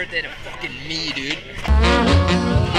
birthday to fucking me, dude.